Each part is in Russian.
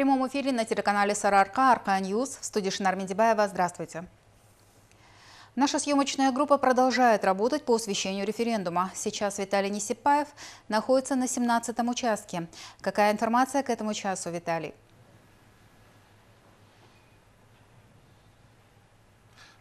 прямом эфире на телеканале Saryarqa News в студии Шинар Медибаева. Здравствуйте. Наша съемочная группа продолжает работать по освещению референдума. Сейчас Виталий Несипаев находится на 17-м участке. Какая информация к этому часу, Виталий?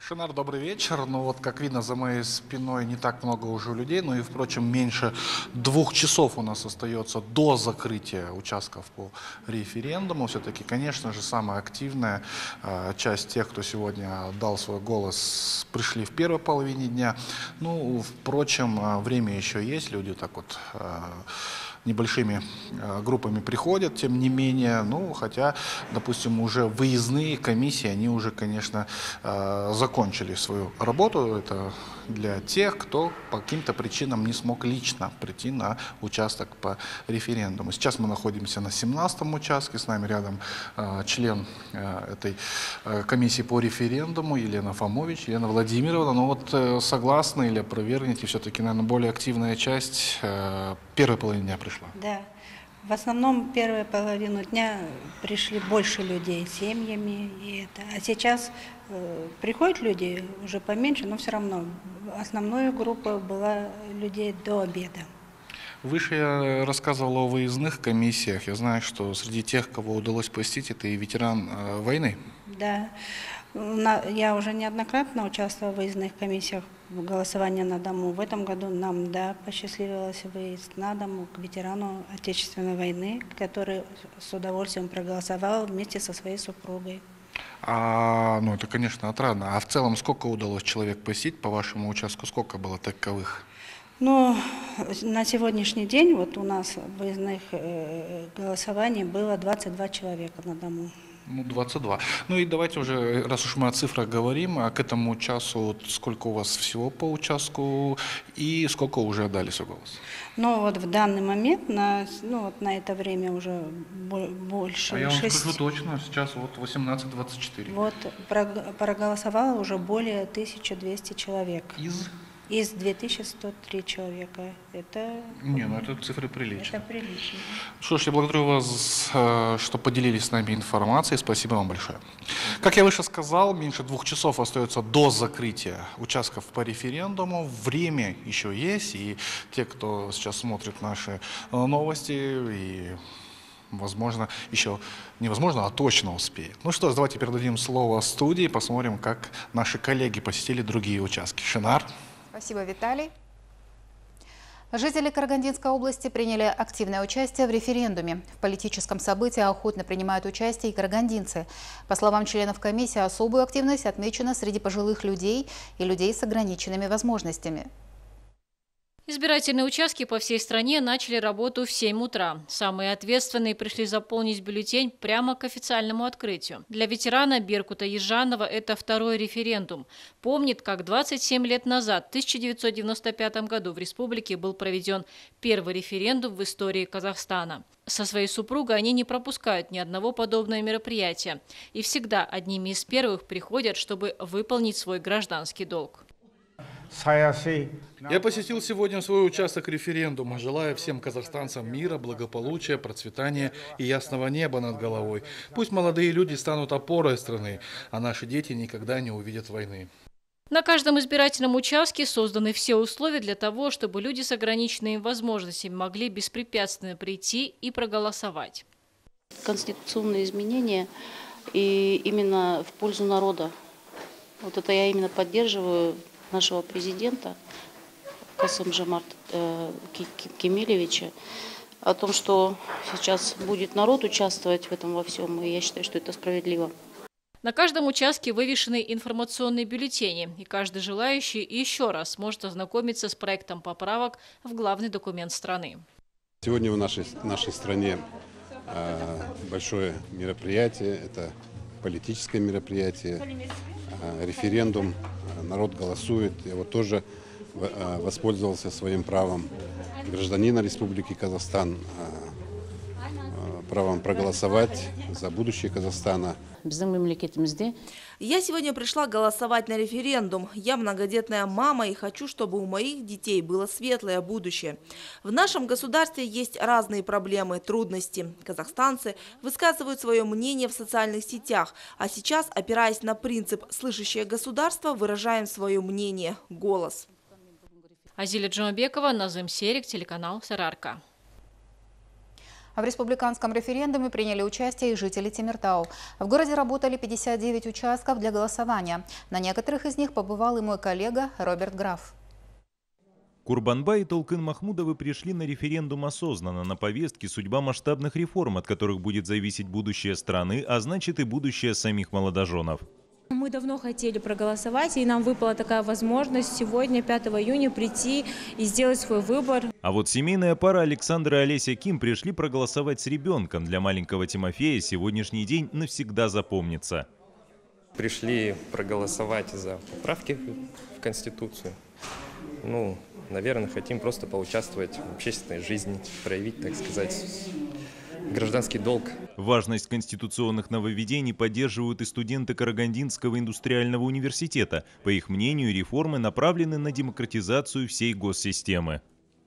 Шинар, добрый вечер. Ну вот, как видно, за моей спиной не так много уже людей, но и, впрочем, меньше двух часов у нас остается до закрытия участков по референдуму. Все-таки, конечно же, самая активная э, часть тех, кто сегодня дал свой голос, пришли в первой половине дня. Ну, впрочем, э, время еще есть, люди так вот... Э, небольшими э, группами приходят, тем не менее, ну, хотя, допустим, уже выездные комиссии, они уже, конечно, э, закончили свою работу, это для тех, кто по каким-то причинам не смог лично прийти на участок по референдуму. Сейчас мы находимся на 17-м участке, с нами рядом э, член этой комиссии по референдуму Елена Фомович, Елена Владимировна. Ну вот согласны или опровергнете, все-таки, наверное, более активная часть первой половины дня пришла? Да. В основном первую половину дня пришли больше людей с семьями. И это. А сейчас э, приходят люди уже поменьше, но все равно основная группа была людей до обеда. Выше я рассказывал о выездных комиссиях. Я знаю, что среди тех, кого удалось посетить, это и ветеран э, войны. Да. Я уже неоднократно участвовала в выездных комиссиях голосования на дому. В этом году нам, да, посчастливилось выезд на дому к ветерану Отечественной войны, который с удовольствием проголосовал вместе со своей супругой. А, ну, это, конечно, отрадно. А в целом сколько удалось человек посетить по вашему участку? Сколько было таковых? Ну, на сегодняшний день вот у нас выездных э, голосований было 22 человека на дому. Ну, 22. Ну и давайте уже, раз уж мы о цифрах говорим, а к этому часу вот сколько у вас всего по участку и сколько уже отдали свой голос? Ну вот в данный момент, на, ну, вот на это время уже больше... А я вам 6... скажу точно, сейчас вот 18-24. Вот проголосовало уже более 1200 человек. Из? Из 2103 человека. Это... Не, ну это цифры приличные. Это прилично. Что ж, я благодарю вас, э, что поделились с нами информацией. Спасибо вам большое. Как я выше сказал, меньше двух часов остается до закрытия участков по референдуму. Время еще есть, и те, кто сейчас смотрит наши э, новости и возможно, еще невозможно, а точно успеет. Ну что ж, давайте передадим слово студии, посмотрим, как наши коллеги посетили другие участки. Шинар. Спасибо, Виталий. Жители Карагандинской области приняли активное участие в референдуме. В политическом событии охотно принимают участие и карагандинцы. По словам членов комиссии, особую активность отмечена среди пожилых людей и людей с ограниченными возможностями. Избирательные участки по всей стране начали работу в 7 утра. Самые ответственные пришли заполнить бюллетень прямо к официальному открытию. Для ветерана Беркута Ежанова это второй референдум. Помнит, как 27 лет назад, в 1995 году, в республике был проведен первый референдум в истории Казахстана. Со своей супругой они не пропускают ни одного подобного мероприятия и всегда одними из первых приходят, чтобы выполнить свой гражданский долг. Я посетил сегодня свой участок референдума, желая всем казахстанцам мира, благополучия, процветания и ясного неба над головой. Пусть молодые люди станут опорой страны, а наши дети никогда не увидят войны. На каждом избирательном участке созданы все условия для того, чтобы люди с ограниченными возможностями могли беспрепятственно прийти и проголосовать. Конституционные изменения и именно в пользу народа. Вот это я именно поддерживаю нашего президента Касым Жамарт э, Кемелевича о том, что сейчас будет народ участвовать в этом во всем, и я считаю, что это справедливо. На каждом участке вывешены информационные бюллетени, и каждый желающий еще раз может ознакомиться с проектом поправок в главный документ страны. Сегодня в нашей, нашей стране э, большое мероприятие, это политическое мероприятие, э, референдум народ голосует. Я вот тоже э, воспользовался своим правом гражданина Республики Казахстан Э, э, правом проголосовать за будущее Казахстана. біздің мемлекетімізде Я сегодня пришла голосовать на референдум. Я многодетная мама и хочу, чтобы у моих детей было светлое будущее. В нашем государстве есть разные проблемы, трудности. Казахстанцы высказывают свое мнение в социальных сетях, а сейчас, опираясь на принцип «слышащее государство», выражаем свое мнение – голос. Азиля Джумабекова, Назым Серик, телеканал Сарарка. В республиканском референдуме приняли участие и жители Тимиртау. В городе работали 59 участков для голосования. На некоторых из них побывал и мой коллега Роберт Граф. Курбанбай и Толкын Махмудовы пришли на референдум осознанно. На повестке судьба масштабных реформ, от которых будет зависеть будущее страны, а значит и будущее самих молодоженов. Мы давно хотели проголосовать, и нам выпала такая возможность сегодня, 5 июня, прийти и сделать свой выбор. А вот семейная пара Александра и Олеся Ким пришли проголосовать с ребенком. Для маленького Тимофея сегодняшний день навсегда запомнится. Пришли проголосовать за поправки в Конституцию. Ну, наверное, хотим просто поучаствовать в общественной жизни, проявить, так сказать, гражданский долг. Важность конституционных нововведений поддерживают и студенты Карагандинского индустриального университета. По их мнению, реформы направлены на демократизацию всей госсистемы.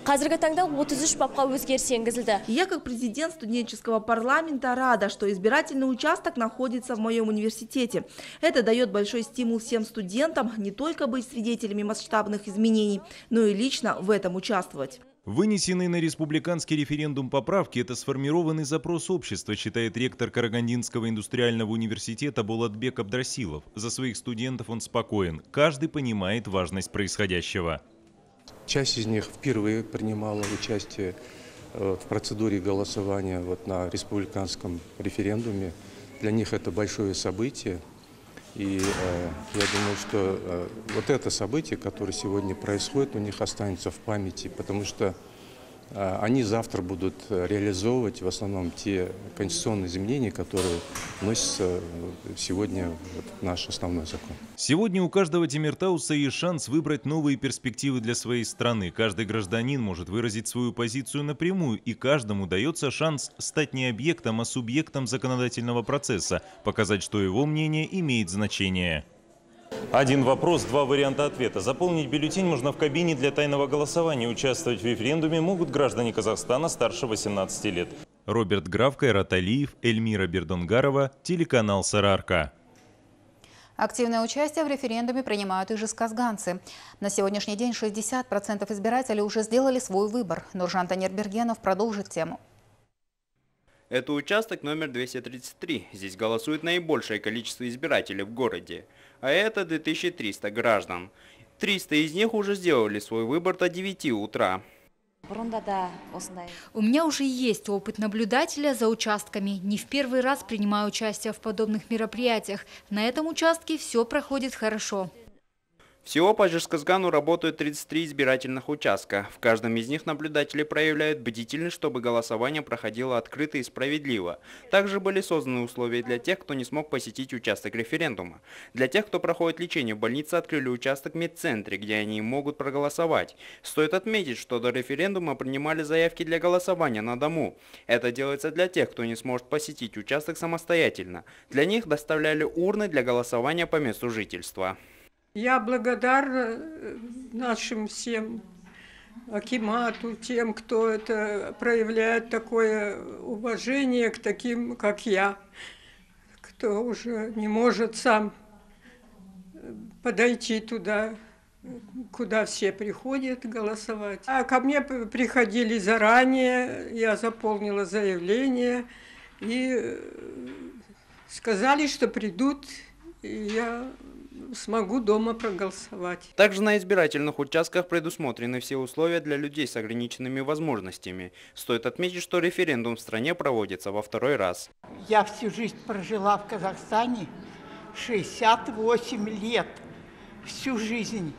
қазіргі таңда 33 бапқа өзгеріс енгізілді Я, как президент студенческого парламента, рада, что избирательный участок находится в моем университете. Это дает большой стимул всем студентам не только быть свидетелями масштабных изменений, но и лично в этом участвовать. Вынесенные на республиканский референдум поправки – это сформированный запрос общества, считает ректор Карагандинского индустриального университета Булатбек Абдрасилов. За своих студентов он спокоен. Каждый понимает важность происходящего. Часть из них впервые принимала участие э, в процедуре голосования вот на республиканском референдуме. Для них это большое событие. И э, я думаю, что э, вот это событие, которое сегодня происходит, у них останется в памяти, потому что они завтра будут э, реализовывать в основном те конституционные изменения, которые вносятся э, сегодня в наш основной закон. Сегодня у каждого Тимиртауса есть шанс выбрать новые перспективы для своей страны. Каждый гражданин может выразить свою позицию напрямую, и каждому дается шанс стать не объектом, а субъектом законодательного процесса, показать, что его мнение имеет значение. Один вопрос, два варианта ответа. Заполнить бюллетень можно в кабине для тайного голосования. Участвовать в референдуме могут граждане Казахстана старше 18 лет. Роберт Граф, Кайрат Алиев, Эльмира Бердонгарова, телеканал Сарарка. Активное участие в референдуме принимают и жесказганцы. На сегодняшний день 60% избирателей уже сделали свой выбор. Нуржан Танербергенов продолжит тему. Это участок номер 233. Здесь голосует наибольшее количество избирателей в городе. А это 2300 граждан. 300 из них уже сделали свой выбор до 9 утра. У меня уже есть опыт наблюдателя за участками. Не в первый раз принимаю участие в подобных мероприятиях. На этом участке все проходит хорошо. Всего по Жирсказгану работают 33 избирательных участка. В каждом из них наблюдатели проявляют бдительность, чтобы голосование проходило открыто и справедливо. Также были созданы условия для тех, кто не смог посетить участок референдума. Для тех, кто проходит лечение в больнице, открыли участок в медцентре, где они могут проголосовать. Стоит отметить, что до референдума принимали заявки для голосования на дому. Это делается для тех, кто не сможет посетить участок самостоятельно. Для них доставляли урны для голосования по месту жительства. Я благодарна э, нашим всем Акимату, тем, кто это проявляет такое уважение к таким, как я, кто уже не может сам э, подойти туда, куда все приходят голосовать. А ко мне приходили заранее, я заполнила заявление и э, сказали, что придут, и я смогу дома проголосовать. Также на избирательных участках предусмотрены все условия для людей с ограниченными возможностями. Стоит отметить, что референдум в стране проводится во второй раз. Я всю жизнь прожила в Казахстане, 68 лет, всю жизнь.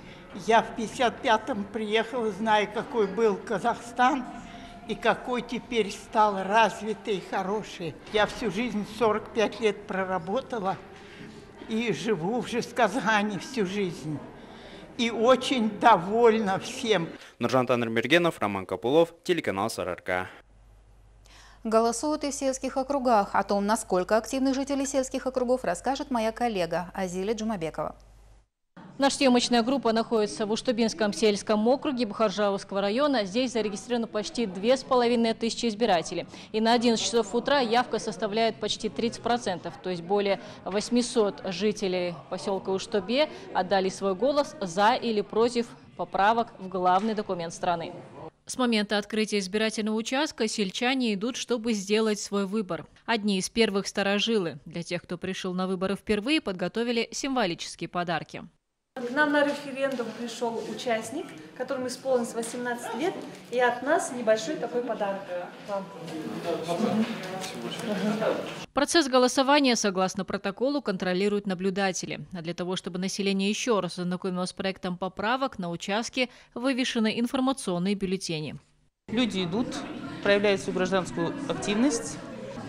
Я в 55-м приехала, зная, какой был Казахстан и какой теперь стал развитый и хороший. Я всю жизнь 45 лет проработала – и живу в Жесказгане всю жизнь. И очень довольна всем. Нуржан Танырбергенов, Роман Капулов, телеканал СРРК. Голосуют и в сельских округах. О том, насколько активны жители сельских округов, расскажет моя коллега Азиля Джумабекова. Наша съемочная группа находится в Уштубинском сельском округе Бухаржавского района. Здесь зарегистрировано почти две с половиной тысячи избирателей. И на 11 часов утра явка составляет почти 30%. То есть более 800 жителей поселка Уштубе отдали свой голос за или против поправок в главный документ страны. С момента открытия избирательного участка сельчане идут, чтобы сделать свой выбор. Одни из первых старожилы. Для тех, кто пришел на выборы впервые, подготовили символические подарки. К нам на референдум пришел участник, которому исполнилось 18 лет, и от нас небольшой такой подарок вам. Процесс голосования, согласно протоколу, контролируют наблюдатели. А для того, чтобы население еще раз ознакомилось с проектом поправок, на участке вывешены информационные бюллетени. Люди идут, проявляют свою гражданскую активность.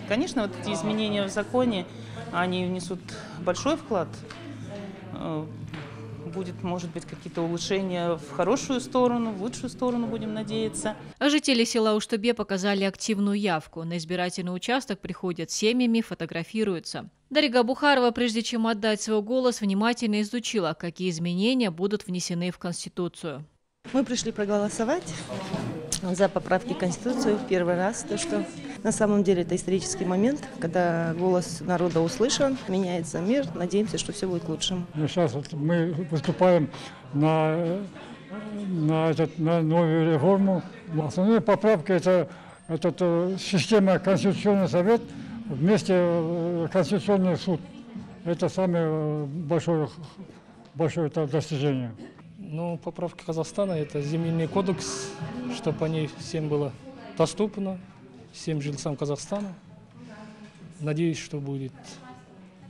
Конечно, вот эти изменения в законе, они внесут большой вклад э, будет, может быть, какие-то улучшения в хорошую сторону, в лучшую сторону, будем надеяться. А жители села Уштабе показали активную явку. На избирательный участок приходят семьями, фотографируются. Дарига Бухарова, прежде чем отдать свой голос, внимательно изучила, какие изменения будут внесены в Конституцию. Мы пришли проголосовать за поправки Конституции в первый раз, то что на самом деле это исторический момент, когда голос народа услышан, меняется мир, надеемся, что все будет к лучшему. Сейчас вот мы выступаем на, на, этот, на новую реформу. Основные поправки это, это, это система Конституционный совет вместе э, Конституционный суд. Это самое большое, большое это достижение. Ну, поправка Казахстана – это земельный кодекс, чтобы они всем было доступно, всем жильцам Казахстана. Надеюсь, что будет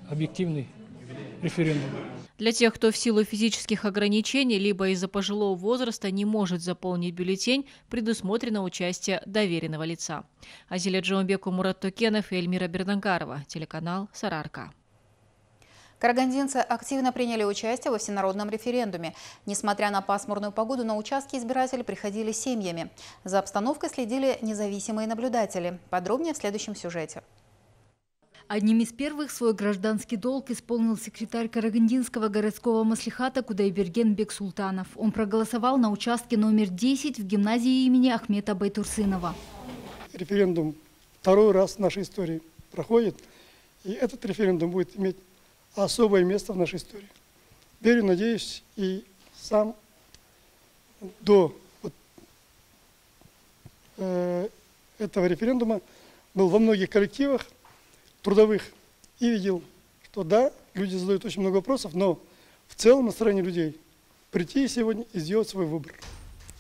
объективный референдум. Для тех, кто в силу физических ограничений либо из-за пожилого возраста не может заполнить бюллетень, предусмотрено участие доверенного лица. Азиля Джаумбеку, Мурат Токенов и Эльмира Бердангарова. Телеканал «Сарарка». Карагандинцы активно приняли участие во всенародном референдуме. Несмотря на пасмурную погоду, на участки избиратели приходили семьями. За обстановкой следили независимые наблюдатели. Подробнее в следующем сюжете. Одним из первых свой гражданский долг исполнил секретарь Карагандинского городского маслихата Кудайберген Бексултанов. Он проголосовал на участке номер 10 в гимназии имени Ахмета Байтурсынова. Референдум второй раз в нашей истории проходит. И этот референдум будет иметь особое место в нашей истории. Верю, надеюсь, и сам до вот, э, этого референдума был во многих коллективах трудовых и видел, что да, люди задают очень много вопросов, но в целом настроение людей прийти сегодня и сделать свой выбор.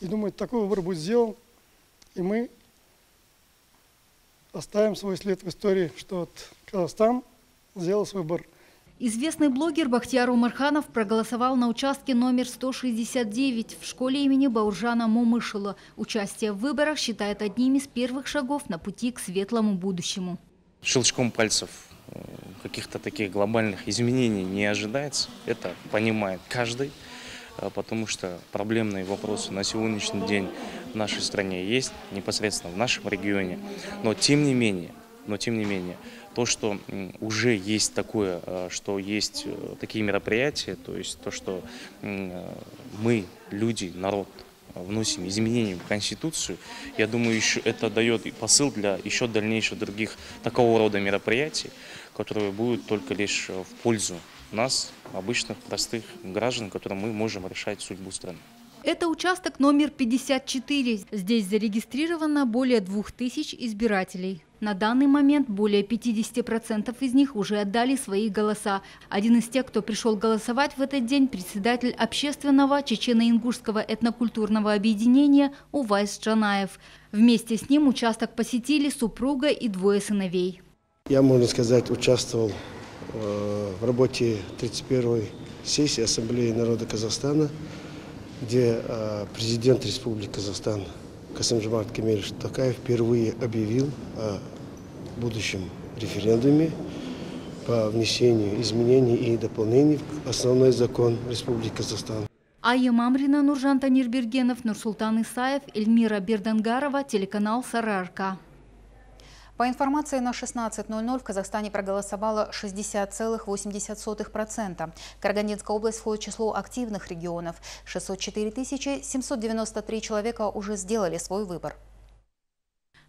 И думаю, такой выбор будет сделан, и мы оставим свой след в истории, что вот Казахстан сделал свой выбор. Известный блогер Бахтияр Умарханов проголосовал на участке номер 169 в школе имени Бауржана Мумышила. Участие в выборах считает одним из первых шагов на пути к светлому будущему. Щелчком пальцев э, каких-то таких глобальных изменений не ожидается. Это понимает каждый, э, потому что проблемные вопросы на сегодняшний день в нашей стране есть, непосредственно в нашем регионе. Но тем не менее, но тем не менее, то, что уже есть такое, э, что есть э, такие мероприятия, то есть то, что э, мы, люди, народ, вносим изменения в Конституцию, я думаю, еще это дает посыл для еще дальнейших других такого рода мероприятий, которые будут только лишь в пользу нас, обычных простых граждан, которым мы можем решать судьбу страны. Это участок номер 54. Здесь зарегистрировано более 2000 избирателей. На данный момент более 50% из них уже отдали свои голоса. Один из тех, кто пришел голосовать в этот день, председатель общественного чечено-ингушского этнокультурного объединения Увайс Джанаев. Вместе с ним участок посетили супруга и двое сыновей. Я, можно сказать, участвовал э, в работе 31-й сессии Ассамблеи народа Казахстана – где э, президент Республики Казахстан Касымжамат Кемельевич Такаев впервые объявил о будущем референдуме по внесению изменений и дополнений в основной закон Республики Казахстан. Айя Мамрина, Нуржан Танирбергенов, Нурсултан Исаев, Эльмира Бердангарова, телеканал «Сарарка». По информации на 16.00 в Казахстане проголосовало 60,80%. Карагандинская область входит в число активных регионов. 604 793 человека уже сделали свой выбор.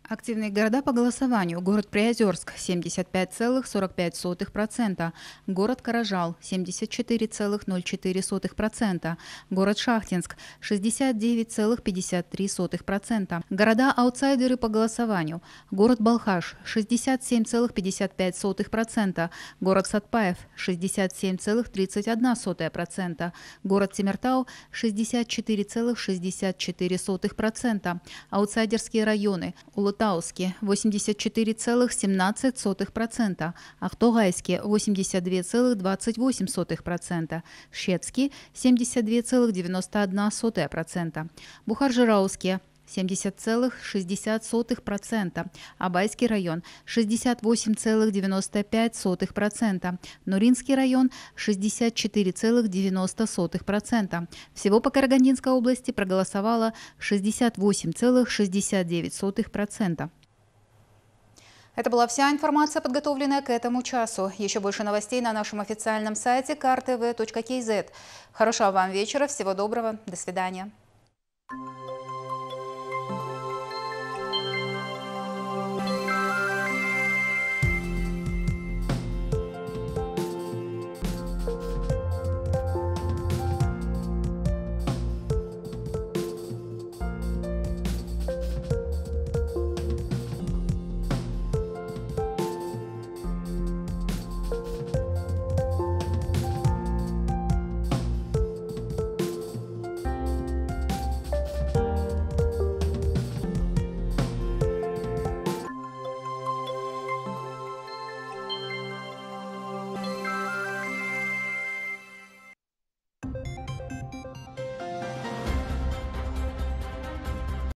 Активные города по голосованию. Город Приозерск – 75,45%. Город Каражал – 74,04%. Город Шахтинск – 69,53%. Города-аутсайдеры по голосованию. Город Балхаш – 67,55%. Город Сатпаев – 67,31%. Город Тимиртау – 64,64%. Аутсайдерские районы – Улут Тауски 84,17%, Ахтогайске 82,28%, Шетский 72,91%, Бухаржирауске 70,60%, Абайский район 68,95%, Нуринский район 64,90%. Всего по Карагандинской области проголосовало 68,69%. Это была вся информация, подготовленная к этому часу. Еще больше новостей на нашем официальном сайте kartv.kz. Хорошего вам вечера, всего доброго, до свидания.